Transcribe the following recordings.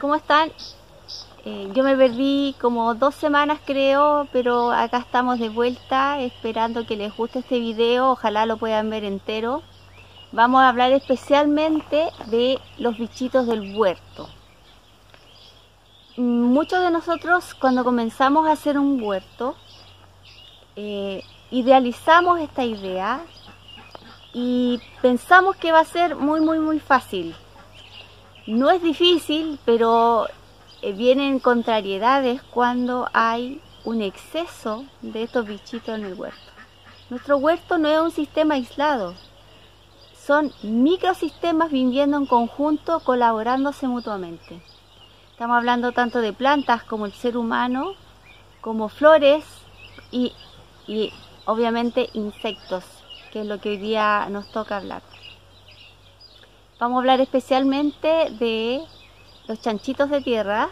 ¿Cómo están? Eh, yo me perdí como dos semanas creo, pero acá estamos de vuelta esperando que les guste este video, ojalá lo puedan ver entero. Vamos a hablar especialmente de los bichitos del huerto. Muchos de nosotros cuando comenzamos a hacer un huerto, eh, idealizamos esta idea y pensamos que va a ser muy muy muy fácil. No es difícil, pero eh, vienen contrariedades cuando hay un exceso de estos bichitos en el huerto. Nuestro huerto no es un sistema aislado, son microsistemas viviendo en conjunto, colaborándose mutuamente. Estamos hablando tanto de plantas como el ser humano, como flores y, y obviamente insectos, que es lo que hoy día nos toca hablar. Vamos a hablar especialmente de los chanchitos de tierra,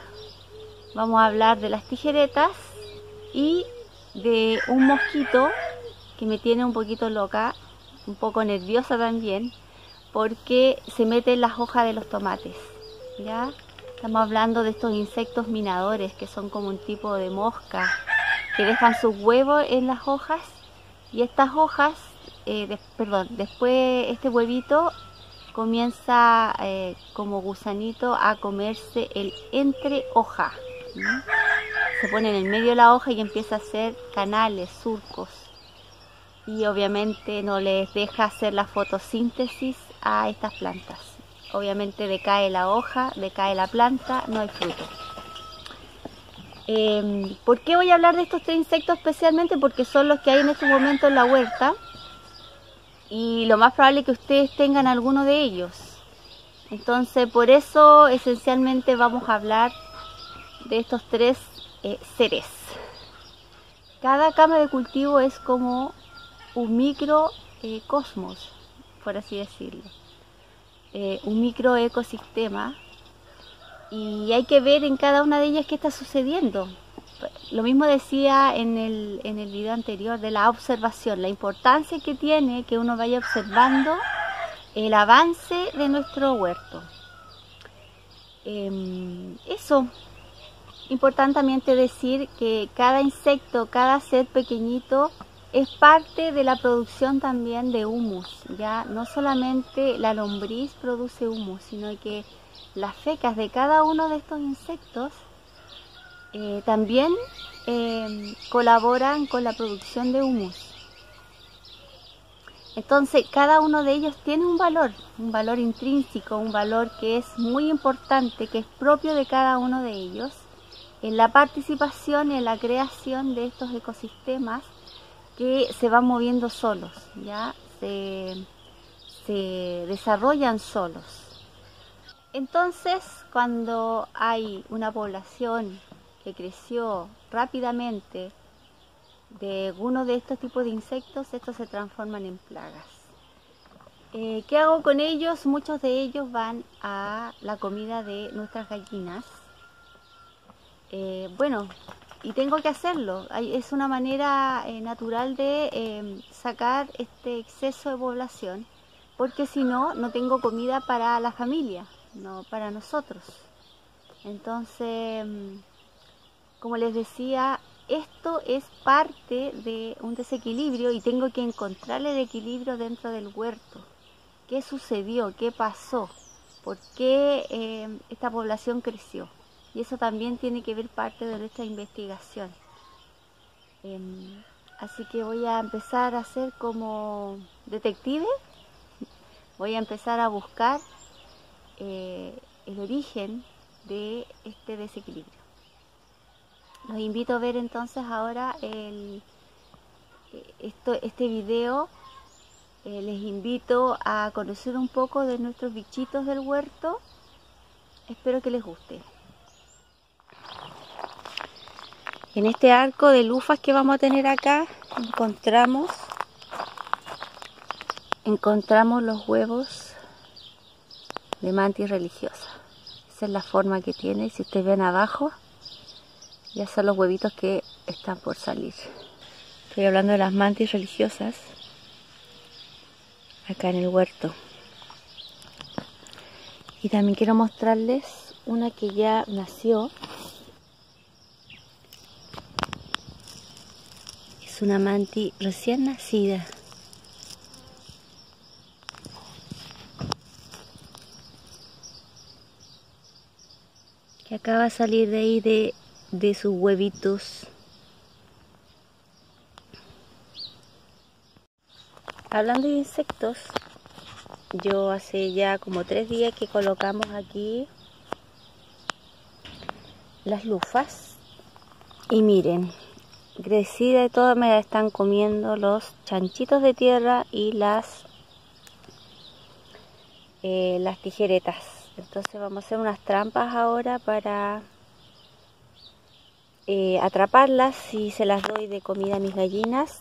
vamos a hablar de las tijeretas y de un mosquito que me tiene un poquito loca, un poco nerviosa también, porque se mete en las hojas de los tomates. ¿ya? Estamos hablando de estos insectos minadores que son como un tipo de mosca que dejan sus huevos en las hojas y estas hojas, eh, perdón, después este huevito comienza eh, como gusanito a comerse el entre hoja. Se pone en el medio de la hoja y empieza a hacer canales, surcos. Y obviamente no les deja hacer la fotosíntesis a estas plantas. Obviamente decae la hoja, decae la planta, no hay fruto. Em, ¿Por qué voy a hablar de estos tres insectos especialmente? Porque son los que hay en este momento en la huerta y lo más probable es que ustedes tengan alguno de ellos. Entonces, por eso esencialmente vamos a hablar de estos tres eh, seres. Cada cama de cultivo es como un microcosmos, eh, por así decirlo. Eh, un microecosistema y hay que ver en cada una de ellas qué está sucediendo lo mismo decía en el, en el video anterior de la observación, la importancia que tiene que uno vaya observando el avance de nuestro huerto. Em, eso, importantemente decir que cada insecto, cada ser pequeñito es parte de la producción también de humus, ya no solamente la lombriz produce humus, sino que las fecas de cada uno de estos insectos eh, también eh, colaboran con la producción de humus. Entonces, cada uno de ellos tiene un valor, un valor intrínseco, un valor que es muy importante, que es propio de cada uno de ellos, en la participación y en la creación de estos ecosistemas que se van moviendo solos, ya se, se desarrollan solos. Entonces, cuando hay una población que creció rápidamente de uno de estos tipos de insectos, estos se transforman en plagas. Eh, ¿Qué hago con ellos? Muchos de ellos van a la comida de nuestras gallinas. Eh, bueno, y tengo que hacerlo. Es una manera eh, natural de em, sacar este exceso de población, porque si no, no tengo comida para la familia, no para nosotros. Entonces em, como les decía, esto es parte de un desequilibrio y tengo que encontrar el equilibrio dentro del huerto. ¿Qué sucedió? ¿Qué pasó? ¿Por qué eh, esta población creció? Y eso también tiene que ver parte de nuestra investigación. Em, así que voy a empezar a ser como detective. Voy a empezar a buscar eh, el origen de este desequilibrio. Los invito a ver entonces ahora el, esto, este video. Eh, les invito a conocer un poco de nuestros bichitos del huerto. Espero que les guste. En este arco de lufas que vamos a tener acá encontramos encontramos los huevos de mantis religiosa. Esa es la forma que tiene. Si ustedes ven abajo, ya son los huevitos que están por salir. Estoy hablando de las mantis religiosas. acá en el huerto. Y también quiero mostrarles una que ya nació. Es una manti recién nacida. Que acaba de salir de ahí de, de sus huevitos. Hablando de insectos, yo hace ya como tres días que colocamos aquí las lufas y miren, crecida de todas me están comiendo los chanchitos de tierra y las eh, las tijeretas entonces vamos a hacer unas trampas ahora para eh, atraparlas y se las doy de comida a mis gallinas.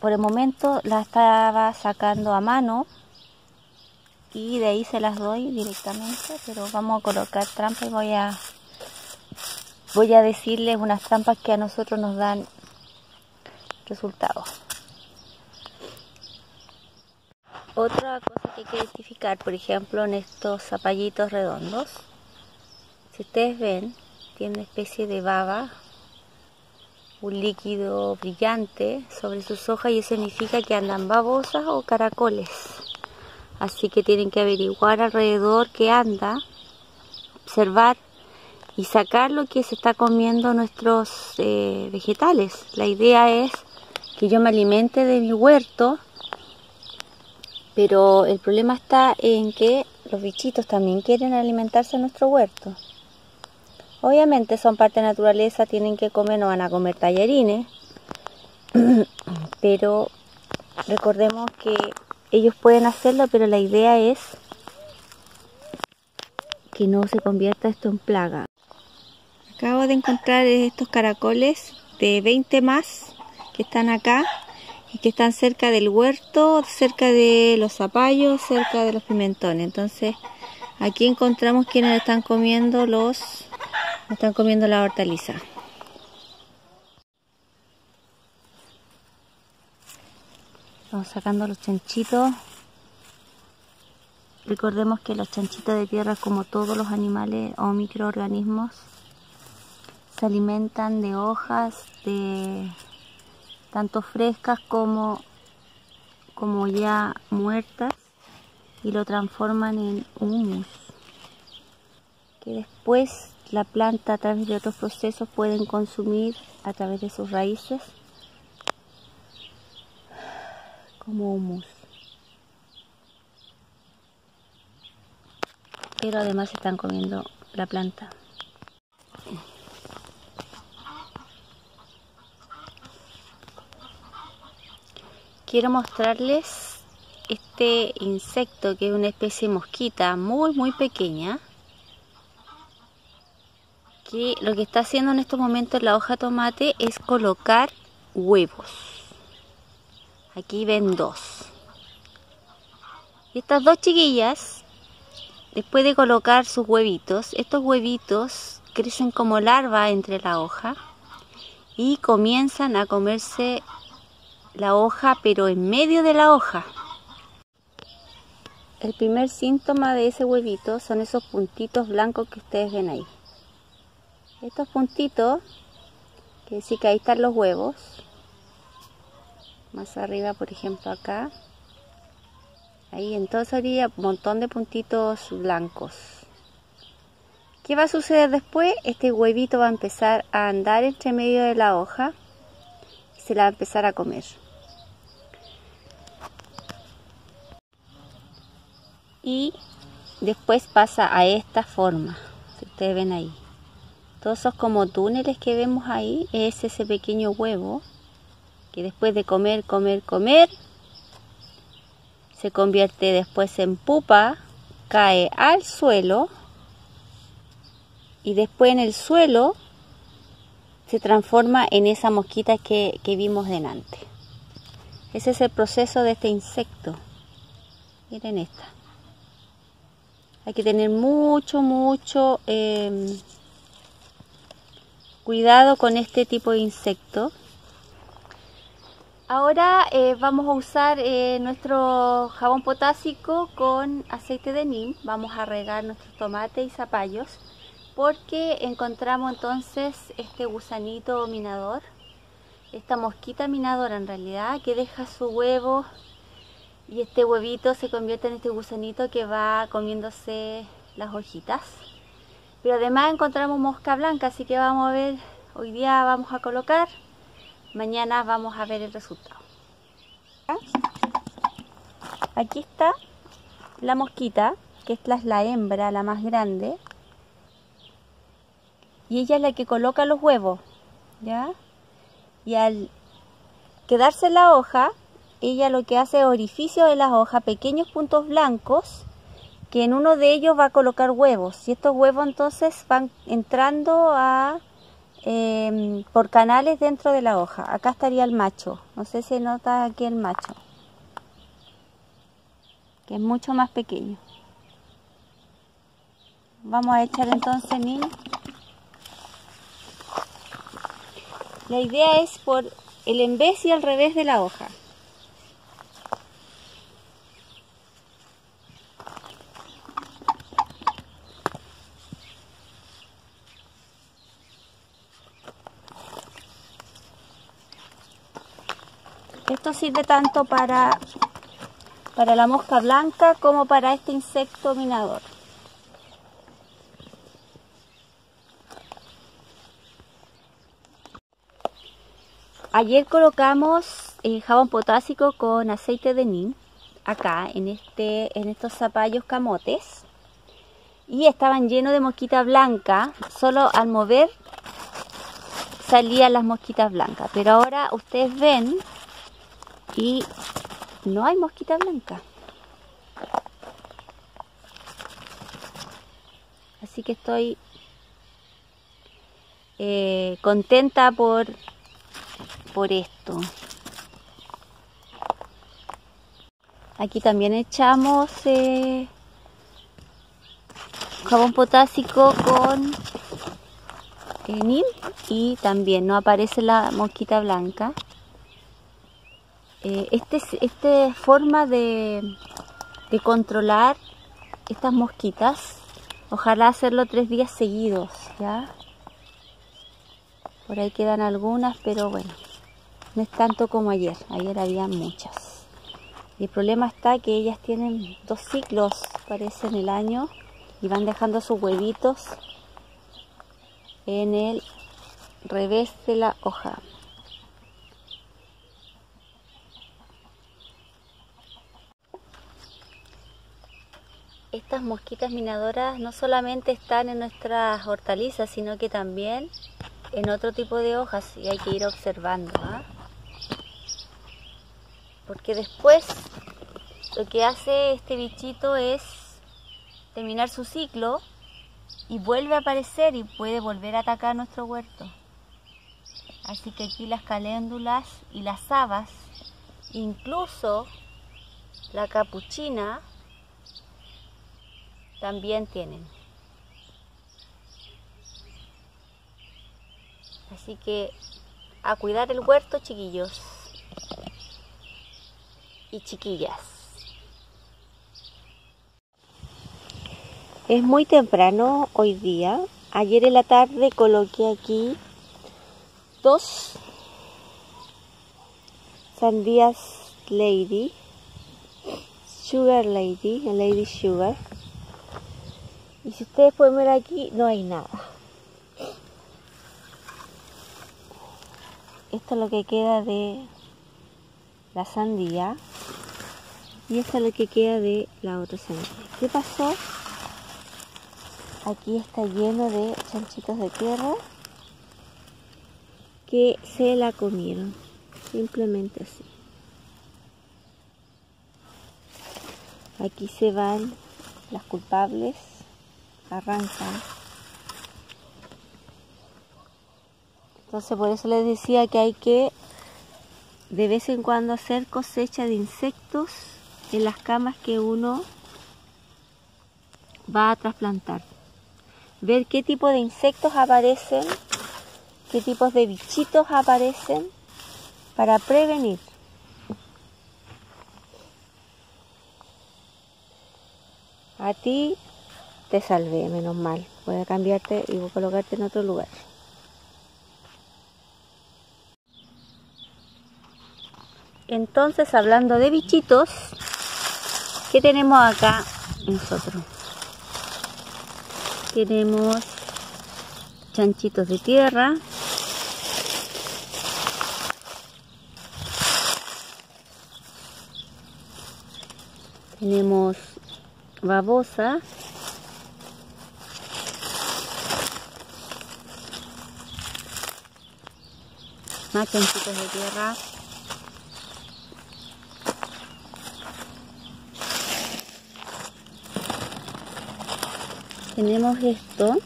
Por el momento la estaba sacando a mano y de ahí se las doy directamente pero vamos a colocar trampas y voy a voy a decirles unas trampas que a nosotros nos dan resultados. Otra cosa que hay que identificar por ejemplo en estos zapallitos redondos si ustedes ven tiene una especie de baba un líquido brillante sobre sus hojas y eso significa que andan babosas o caracoles. Así que tienen que averiguar alrededor qué anda, observar y sacar lo que se está comiendo nuestros eh, vegetales. La idea es que yo me alimente de mi huerto, pero el problema está en que los bichitos también quieren alimentarse en nuestro huerto. Obviamente son parte de naturaleza, tienen que comer, no van a comer tallarines, pero recordemos que ellos pueden hacerlo, pero la idea es que no se convierta esto en plaga. Acabo de encontrar estos caracoles de 20 más que están acá y que están cerca del huerto, cerca de los zapallos, cerca de los pimentones. Entonces aquí encontramos quienes están comiendo los están comiendo la hortaliza. Vamos sacando los chanchitos. Recordemos que los chanchitos de tierra, como todos los animales o microorganismos, se alimentan de hojas, de tanto frescas como, como ya muertas y lo transforman en humus que después la planta a través de otros procesos pueden consumir a través de sus raíces como humus. Pero además están comiendo la planta. Quiero mostrarles este insecto que es una especie de mosquita muy muy pequeña que lo que está haciendo en estos momentos la hoja tomate es colocar huevos. Aquí ven dos. Y estas dos chiquillas, después de colocar sus huevitos, estos huevitos crecen como larva entre la hoja y comienzan a comerse la hoja, pero en medio de la hoja. El primer síntoma de ese huevito son esos puntitos blancos que ustedes ven ahí estos puntitos que sí que ahí están los huevos. Más arriba por ejemplo acá. Ahí entonces habría un montón de puntitos blancos. ¿qué va a suceder después? este huevito va a empezar a andar entre medio de la hoja y se la va a empezar a comer. Y después pasa a esta forma si ustedes ven ahí todos esos como túneles que vemos ahí es ese pequeño huevo que después de comer, comer, comer, se convierte después en pupa, cae al suelo y después en el suelo se transforma en esa mosquita que, vimos delante. Ese es el proceso de este insecto. Miren esta. Hay que tener mucho, mucho... Em, Cuidado con este tipo de insecto. Ahora eh, vamos a usar eh, nuestro jabón potásico con aceite de neem. Vamos a regar nuestros tomates y zapallos porque encontramos entonces este gusanito minador, esta mosquita minadora en realidad, que deja su huevo y este huevito se convierte en este gusanito que va comiéndose las hojitas. Pero además encontramos mosca blanca, así que vamos a ver, hoy día vamos a colocar Mañana vamos a ver el resultado. Aquí está la mosquita, que esta es la hembra, la más grande. Y ella es la que coloca los huevos, ¿ya? Y al quedarse en la hoja, ella lo que hace es orificio de las hojas, pequeños puntos blancos, que en uno de ellos va a colocar huevos. Y estos huevos entonces van entrando a Em, por canales dentro de la hoja. Acá estaría el macho. No sé si nota aquí el macho. Que es mucho más pequeño. Vamos a echar entonces mil. La idea es por el en vez y al revés de la hoja. Esto sirve tanto para, para la mosca blanca como para este insecto minador. Ayer colocamos eh, jabón potásico con aceite de neem acá en, este, en estos zapallos camotes y estaban llenos de mosquita blanca. Solo al mover salían las mosquitas blancas. Pero ahora ustedes ven y no hay mosquita blanca. Así que estoy eh, contenta por, por esto. Aquí también echamos eh, jabón potásico con eh, y también no aparece la mosquita blanca. Eh, esta este forma de, de controlar estas mosquitas, ojalá hacerlo tres días seguidos, ¿ya? Por ahí quedan algunas, pero bueno, no es tanto como ayer. Ayer había muchas. Y el problema está que ellas tienen dos ciclos, parece, en el año y van dejando sus huevitos en el revés de la hoja. Estas mosquitas minadoras no solamente están en nuestras hortalizas, sino que también en otro tipo de hojas y hay que ir observando. ¿ah? Porque después lo que hace este bichito es terminar su ciclo y vuelve a aparecer y puede volver a atacar nuestro huerto. Así que aquí las caléndulas y las habas, incluso la capuchina, también tienen. Así que a cuidar el huerto, chiquillos y chiquillas. Es muy temprano hoy día. Ayer en la tarde coloqué aquí dos sandías Lady, Sugar Lady, Lady Sugar y si ustedes pueden ver aquí, no hay nada. Esto es lo que queda de la sandía. Y esto es lo que queda de la otra sandía. ¿Qué pasó? Aquí está lleno de chanchitos de tierra que se la comieron. Simplemente así. Aquí se van las culpables arrancan. Entonces por eso les decía que hay que de vez en cuando hacer cosecha de insectos en las camas que uno va a trasplantar. Ver qué tipo de insectos aparecen, qué tipos de bichitos aparecen para prevenir. A ti te salvé, menos mal. Voy a cambiarte y voy a colocarte en otro lugar. Entonces, hablando de bichitos, ¿qué tenemos acá nosotros? Tenemos chanchitos de tierra. Tenemos babosa. Más chanchitos de tierra. Tenemos esto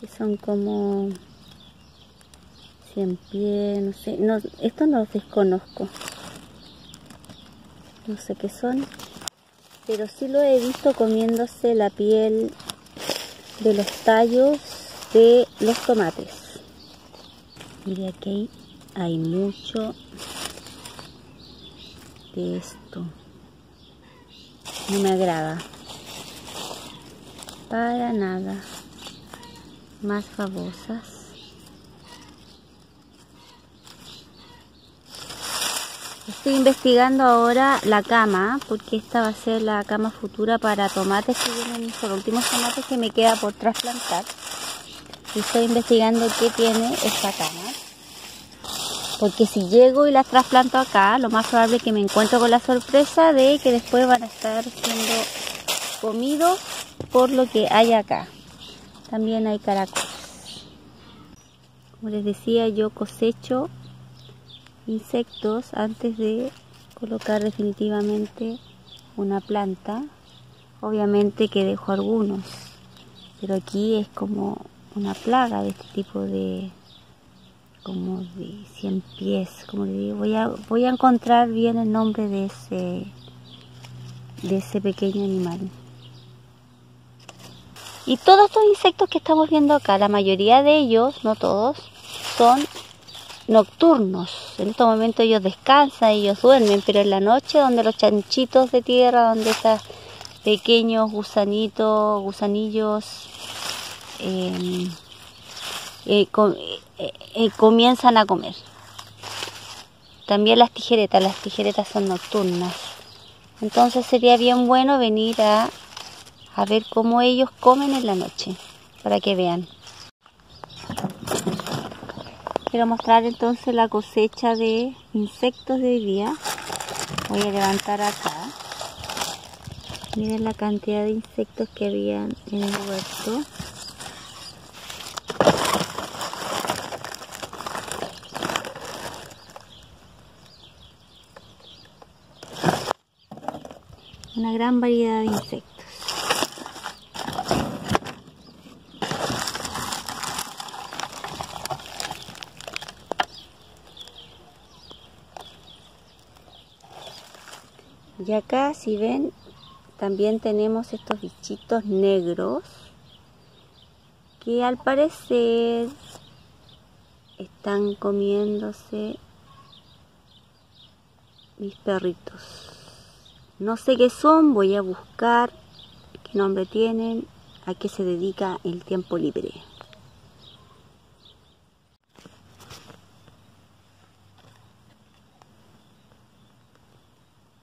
que son como 100 pies, no sé, no, esto no los desconozco, no sé qué son, pero sí lo he visto comiéndose la piel de los tallos de los tomates. Mire aquí hay mucho de esto, no me agrada para nada más famosas. Estoy investigando ahora la cama, porque esta va a ser la cama futura para tomates que vienen mis últimos tomates que me queda por trasplantar. Y estoy investigando qué tiene esta cama. Porque si llego y las trasplanto acá, lo más probable es que me encuentro con la sorpresa de que después van a estar siendo comidos por lo que hay acá. También hay caracoles. Como les decía, yo cosecho insectos antes de colocar definitivamente una planta. Obviamente que dejo algunos, pero aquí es como una plaga de este tipo de como de 100 pies, como le voy a, voy a encontrar bien el nombre de ese de ese pequeño animal. Y todos estos insectos que estamos viendo acá, la mayoría de ellos, no todos, son nocturnos. En estos momentos ellos descansan, ellos duermen, pero en la noche donde los chanchitos de tierra, donde estos pequeños gusanitos, gusanillos, em, eh, eh, eh, comienzan a comer. También las tijeretas, las tijeretas son nocturnas. Entonces sería bien bueno venir a a ver cómo ellos comen en la noche, para que vean. Quiero mostrar entonces la cosecha de insectos de hoy día. Voy a levantar acá. Miren la cantidad de insectos que habían en el huerto. Una gran variedad de insectos. Y acá si ven también tenemos estos bichitos negros que al parecer están comiéndose mis perritos. No sé qué son, voy a buscar qué nombre tienen, a qué se dedica el tiempo libre.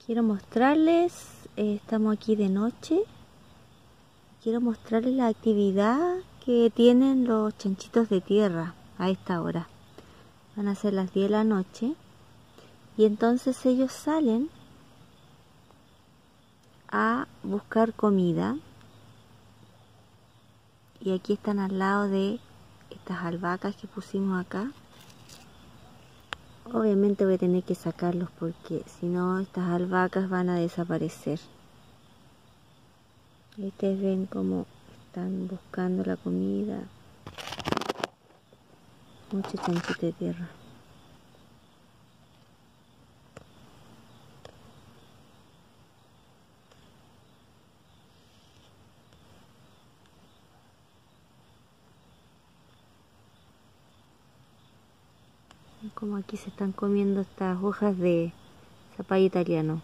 quiero mostrarles, eh, estamos aquí de noche, quiero mostrarles la actividad que tienen los chanchitos de tierra a esta hora. Van a ser las 10 de la noche y entonces ellos salen a buscar comida y aquí están al lado de estas albahacas que pusimos acá Obviamente voy a tener que sacarlos porque si no estas albahacas van a desaparecer. ustedes ven cómo están buscando la comida. Mucho chanchito de tierra. como aquí se están comiendo estas hojas de zapallo italiano.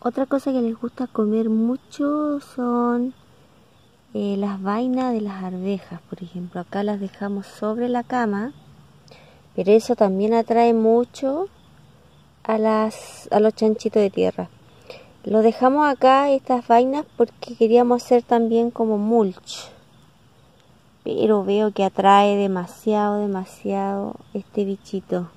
Otra cosa que les gusta comer mucho son eh, las vainas de las arvejas, por ejemplo. Acá las dejamos sobre la cama, pero eso también atrae mucho a, las, a los chanchitos de tierra. Lo dejamos acá, estas vainas, porque queríamos hacer también como mulch. Pero veo que atrae demasiado, demasiado este bichito.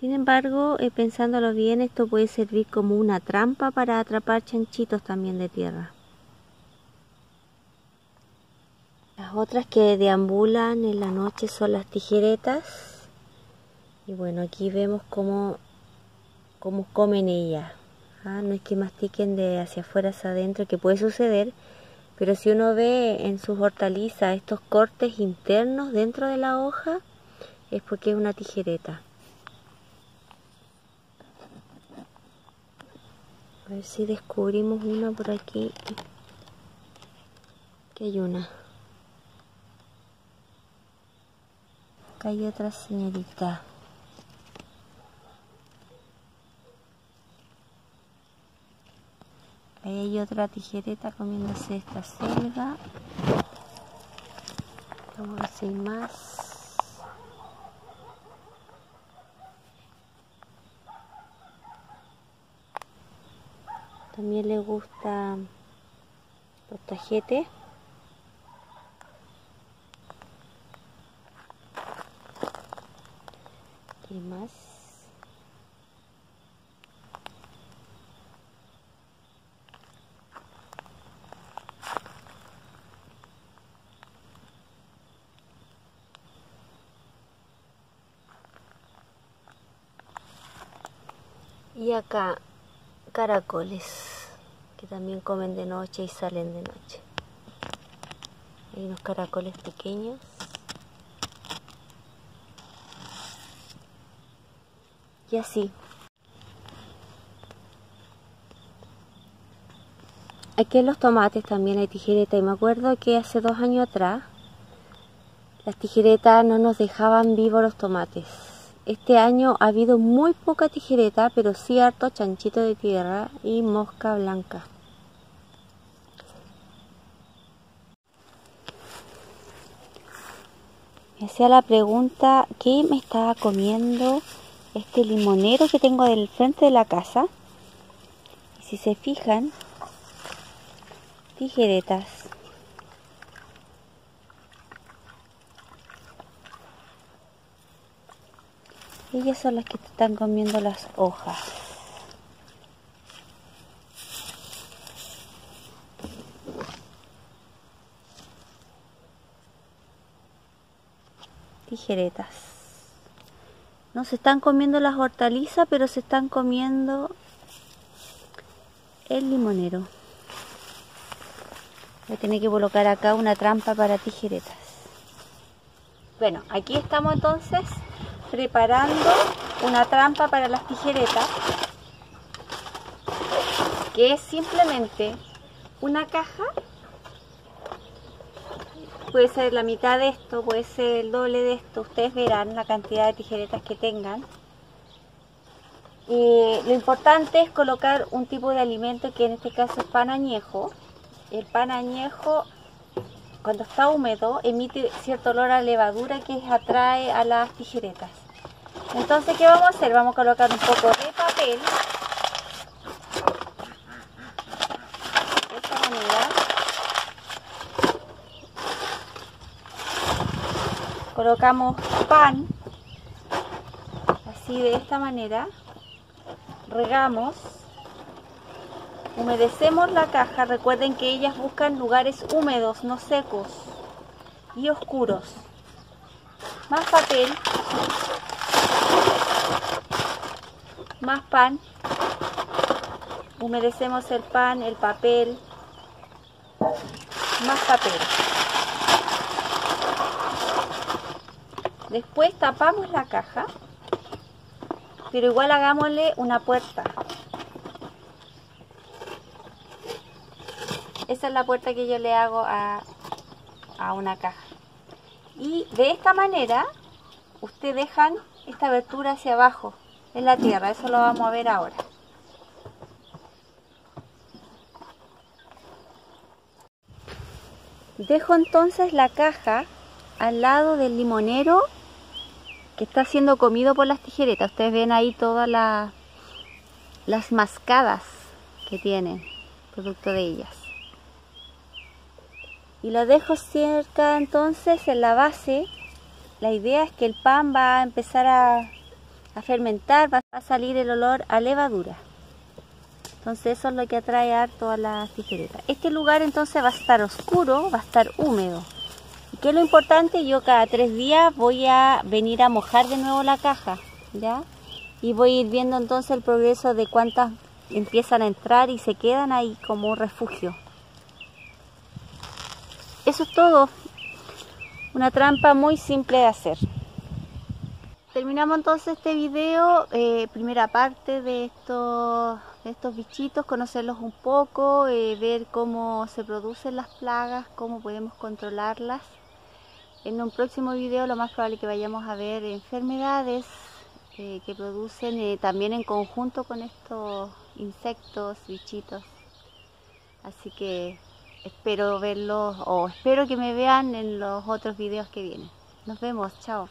Sin embargo, eh, pensándolo bien, esto puede servir como una trampa para atrapar chanchitos también de tierra. Las otras que deambulan en la noche son las tijeretas. Y bueno, aquí vemos cómo, cómo comen ellas. ¿ah? No es que mastiquen de hacia afuera hacia adentro, que puede suceder, pero si uno ve en sus hortalizas estos cortes internos dentro de la hoja, es porque es una tijereta. A ver si descubrimos una por aquí. Que hay una. Acá hay otra señorita. Ahí hay otra tijereta comiéndose esta selga. Vamos a ver si más. También le gusta los tajetes. ¿Qué más? Y acá caracoles que también comen de noche y salen de noche. Hay unos caracoles pequeños. Y así. Aquí en los tomates también hay tijeretas y me acuerdo que hace dos años atrás las tijeretas no nos dejaban vivos los tomates este año ha habido muy poca tijereta, pero harto chanchito de tierra y mosca blanca. Me hacía la pregunta, ¿qué me estaba comiendo este limonero que tengo del frente de la casa? Y si se fijan, tijeretas. Ellas son las que están comiendo las hojas. Tijeretas. No se están comiendo las hortalizas, pero se están comiendo el limonero. Voy a tener que colocar acá una trampa para tijeretas. Bueno, aquí estamos entonces preparando una trampa para las tijeretas que es simplemente una caja. Puede ser la mitad de esto, puede ser el doble de esto, ustedes verán la cantidad de tijeretas que tengan. Y lo importante es colocar un tipo de alimento que en este caso es pan añejo. El pan añejo cuando está húmedo emite cierto olor a levadura que atrae a las tijeretas. Entonces, ¿qué vamos a hacer? Vamos a colocar un poco de papel. De esta manera. Colocamos pan. Así de esta manera. Regamos Humedecemos la caja, recuerden que ellas buscan lugares húmedos, no secos y oscuros. Más papel, más pan. Humedecemos el pan, el papel, más papel. Después tapamos la caja, pero igual hagámosle una puerta. Esa es la puerta que yo le hago a, una caja. Y de esta manera, ustedes dejan esta abertura hacia abajo. en la tierra. Eso lo vamos a ver ahora. Dejo entonces la caja al lado del limonero que está siendo comido por las tijeretas. Ustedes ven ahí todas las mascadas que tienen, producto de ellas. Y lo dejo cerca entonces en la base. La idea es que el pan va a empezar a, a fermentar, va a salir el olor a levadura. Entonces eso es lo que atrae a todas las tijeretas. Este lugar entonces va a estar oscuro, va a estar húmedo. ¿Y qué es lo importante? Yo cada tres días voy a venir a mojar de nuevo la caja, ¿ya? Y voy a ir viendo entonces el progreso de cuántas empiezan a entrar y se quedan ahí como refugio. Eso es todo. Una trampa muy simple de hacer. Terminamos entonces este video, eh, primera parte de estos estos bichitos, conocerlos un poco, eh, ver cómo se producen las plagas, cómo podemos controlarlas. En un próximo video lo más probable es que vayamos a ver enfermedades eh, que producen también en conjunto con estos insectos, bichitos. Así que espero verlos o espero que me vean en los otros videos que vienen. Nos vemos, chao.